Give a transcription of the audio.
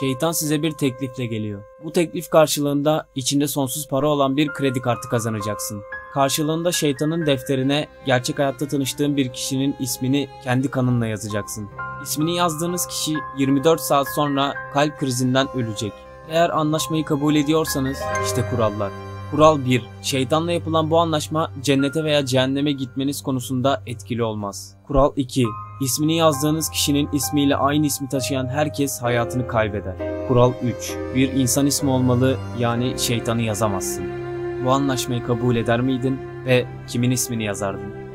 Şeytan size bir teklifle geliyor. Bu teklif karşılığında içinde sonsuz para olan bir kredi kartı kazanacaksın. Karşılığında şeytanın defterine gerçek hayatta tanıştığın bir kişinin ismini kendi kanınla yazacaksın. İsmini yazdığınız kişi 24 saat sonra kalp krizinden ölecek. Eğer anlaşmayı kabul ediyorsanız işte kurallar. Kural 1. Şeytanla yapılan bu anlaşma cennete veya cehenneme gitmeniz konusunda etkili olmaz. Kural 2. İsmini yazdığınız kişinin ismiyle aynı ismi taşıyan herkes hayatını kaybeder. Kural 3. Bir insan ismi olmalı yani şeytanı yazamazsın. Bu anlaşmayı kabul eder miydin ve kimin ismini yazardın?